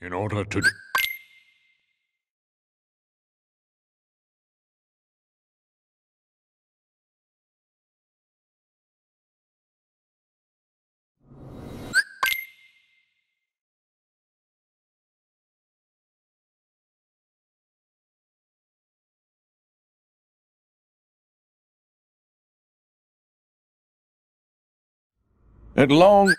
In order to. At long.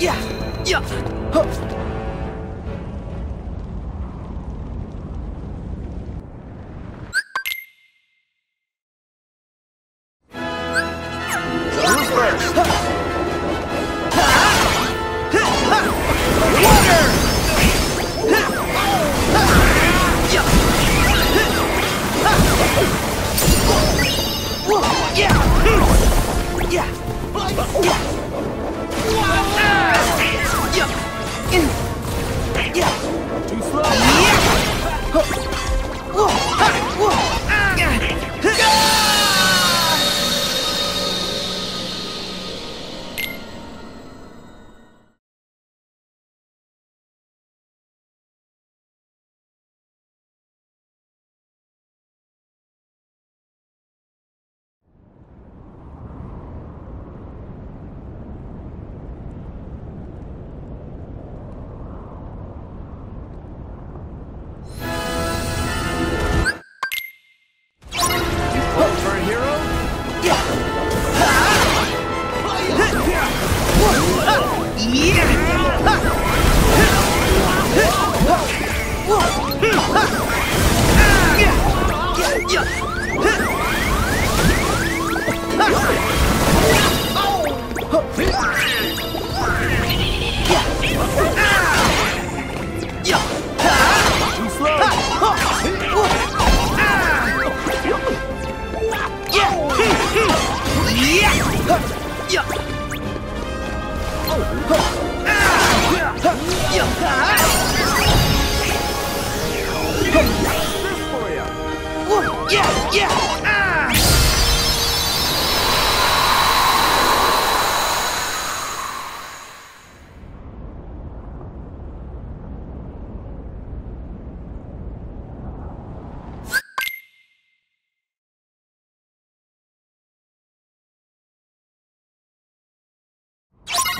Yeah, yeah. Huh.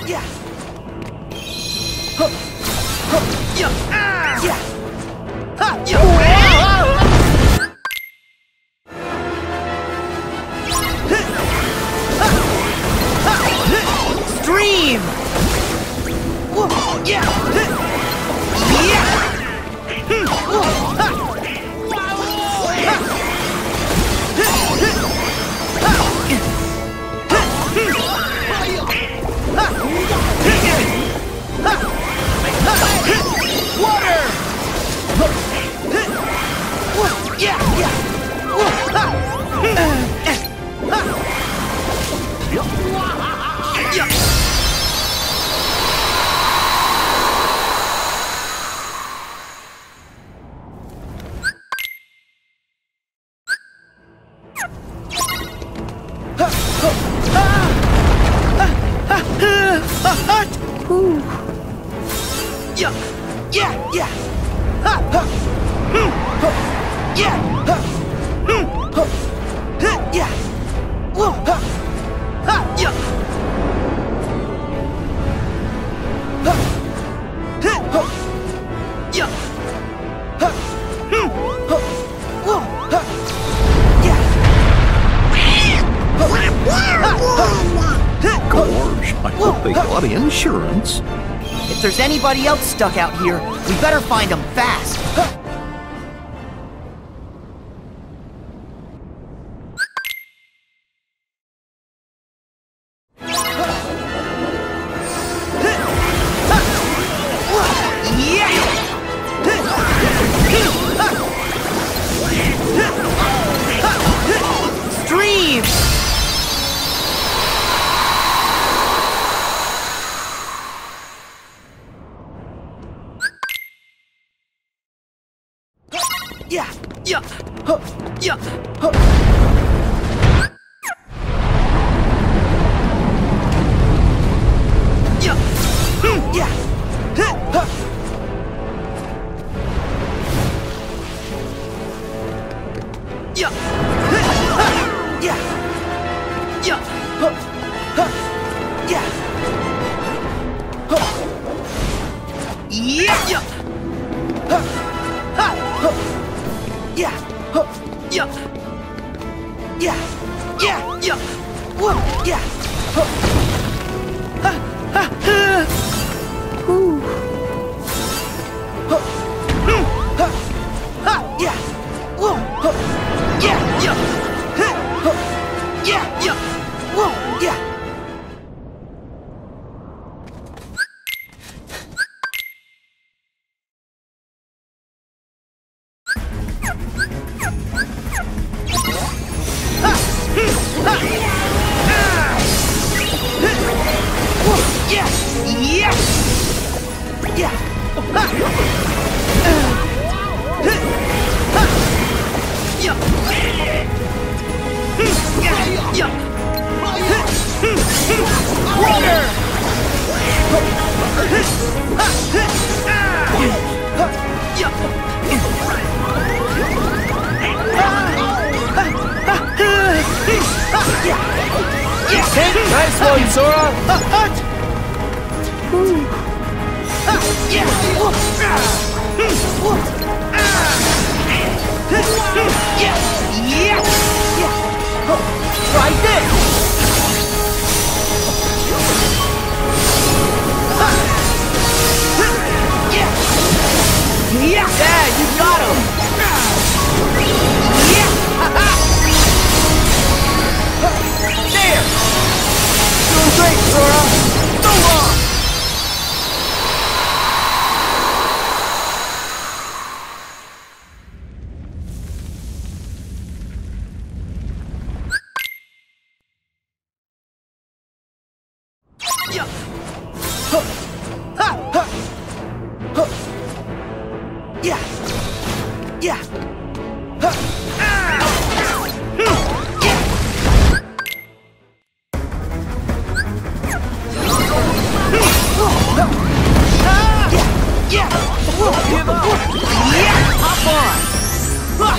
Yeah. Huh. Huh. Yeah. Ah. Yeah. Ha. Yeah. stuck out here. We better find them fast.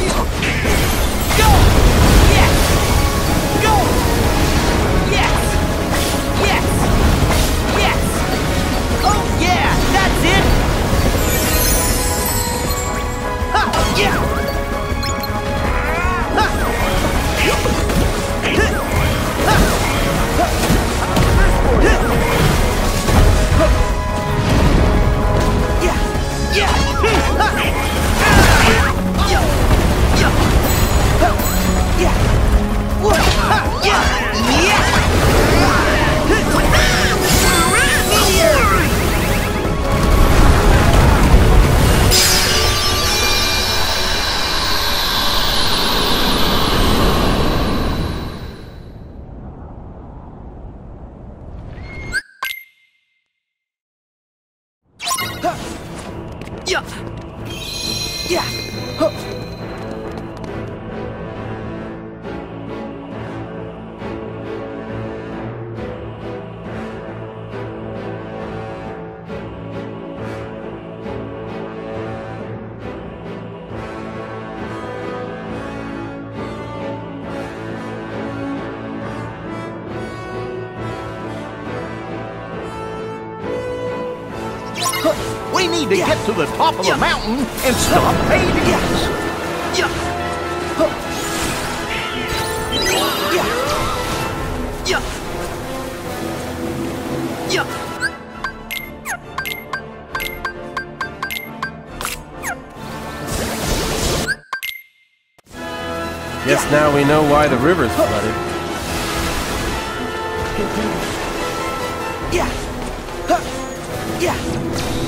Heal! や。っ。need to get to the top of the mountain and stop Hades! Guess now we know why the river's flooded. Yeah. Yeah.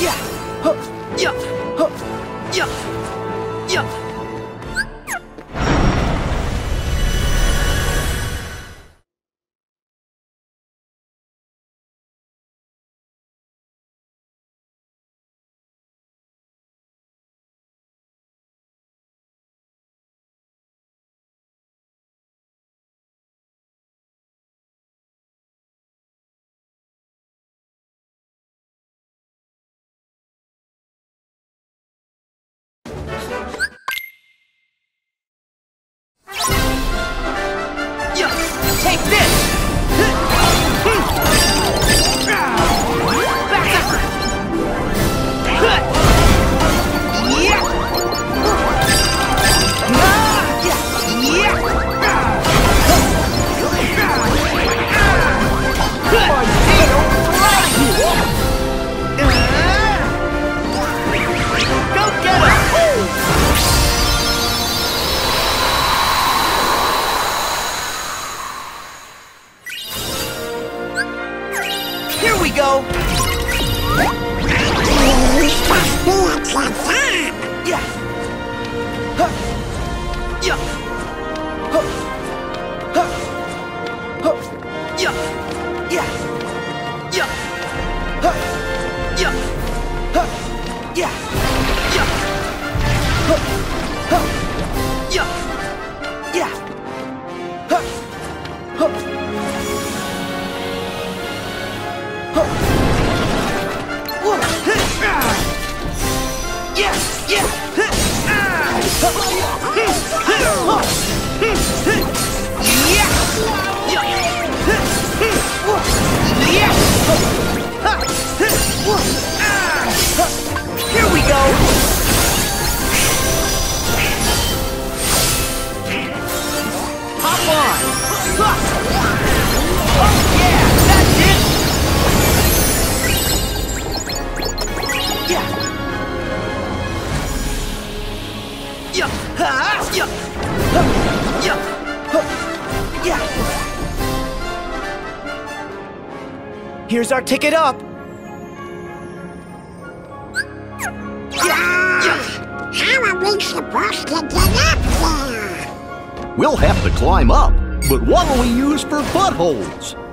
Yeah. Huh. Yeah. Huh. Yeah. Yeah. Here's our ticket up. How are we supposed to get up there? We'll have to climb up, but what'll we use for buttholes?